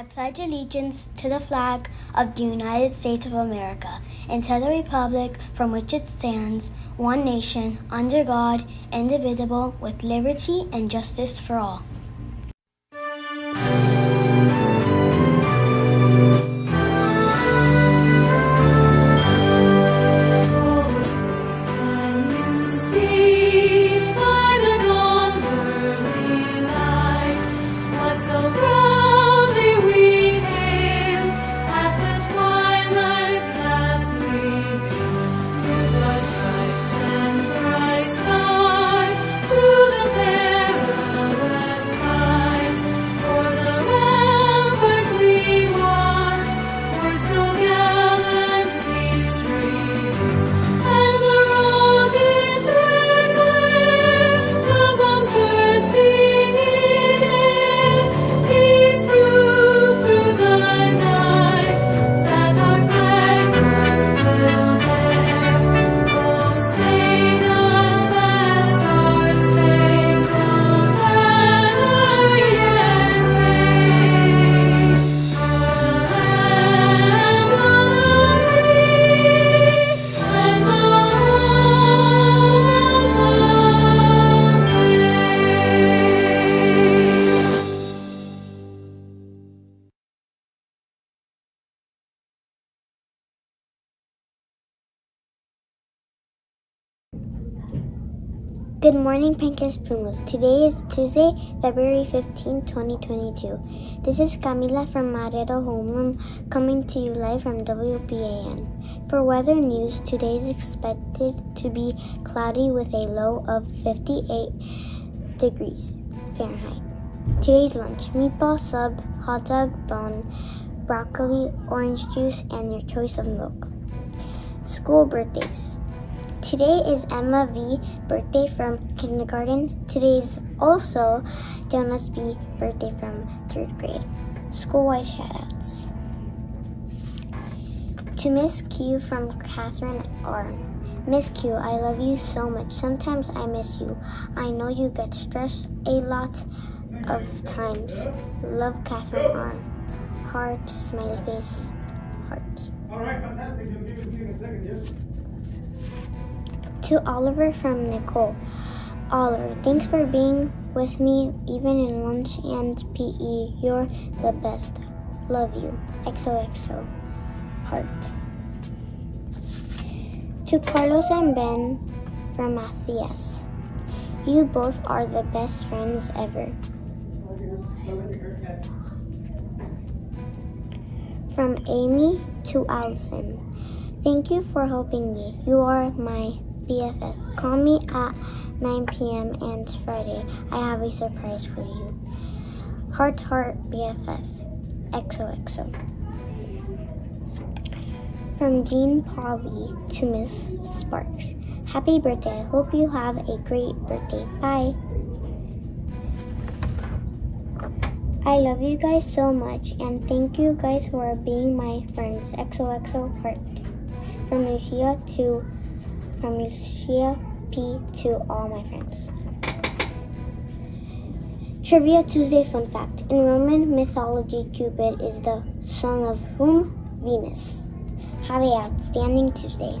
I pledge allegiance to the flag of the United States of America and to the republic from which it stands, one nation, under God, indivisible, with liberty and justice for all. Good morning, Pancakes Primos. Today is Tuesday, February 15, 2022. This is Camila from Marrero Homeroom um, coming to you live from WPAN. For weather news, today is expected to be cloudy with a low of 58 degrees Fahrenheit. Today's lunch meatball sub, hot dog bun, broccoli, orange juice, and your choice of milk. School birthdays. Today is Emma V. birthday from kindergarten. Today is also Jonas B. birthday from third grade. School-wide shoutouts. To Miss Q from Catherine R. Miss Q, I love you so much. Sometimes I miss you. I know you get stressed a lot of times. Love Catherine R. Heart, smiley face, heart. All right, fantastic. You'll give it to you in a second, yes? To Oliver from Nicole. Oliver, thanks for being with me even in lunch and PE. You're the best. Love you. XOXO. Heart. To Carlos and Ben from Matthias. You both are the best friends ever. From Amy to Allison. Thank you for helping me. You are my BFF. Call me at 9 p.m. and Friday. I have a surprise for you. Heart to Heart BFF. XOXO. From Jean Polly to Miss Sparks. Happy birthday. I hope you have a great birthday. Bye. I love you guys so much and thank you guys for being my friends. XOXO Heart. From Lucia to from Lucia P to all my friends. Trivia Tuesday fun fact. In Roman mythology, Cupid is the son of whom? Venus. Have a outstanding Tuesday.